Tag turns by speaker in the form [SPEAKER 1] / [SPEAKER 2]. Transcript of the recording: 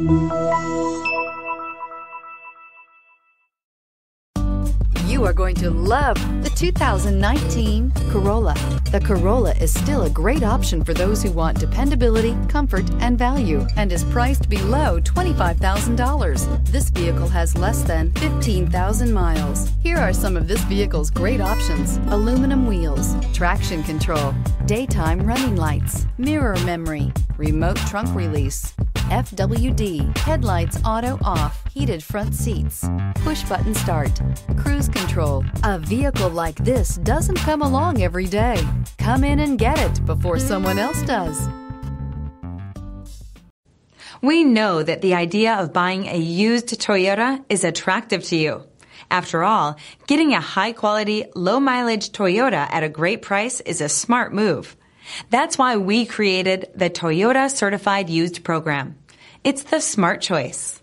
[SPEAKER 1] You are going to love the 2019 Corolla. The Corolla is still a great option for those who want dependability, comfort, and value, and is priced below $25,000. This vehicle has less than 15,000 miles. Here are some of this vehicle's great options aluminum wheels, traction control, daytime running lights, mirror memory, remote trunk release. FWD, headlights auto off, heated front seats, push button start, cruise control. A vehicle like this doesn't come along every day. Come in and get it before someone else does.
[SPEAKER 2] We know that the idea of buying a used Toyota is attractive to you. After all, getting a high quality, low mileage Toyota at a great price is a smart move. That's why we created the Toyota Certified Used Program. It's the smart choice.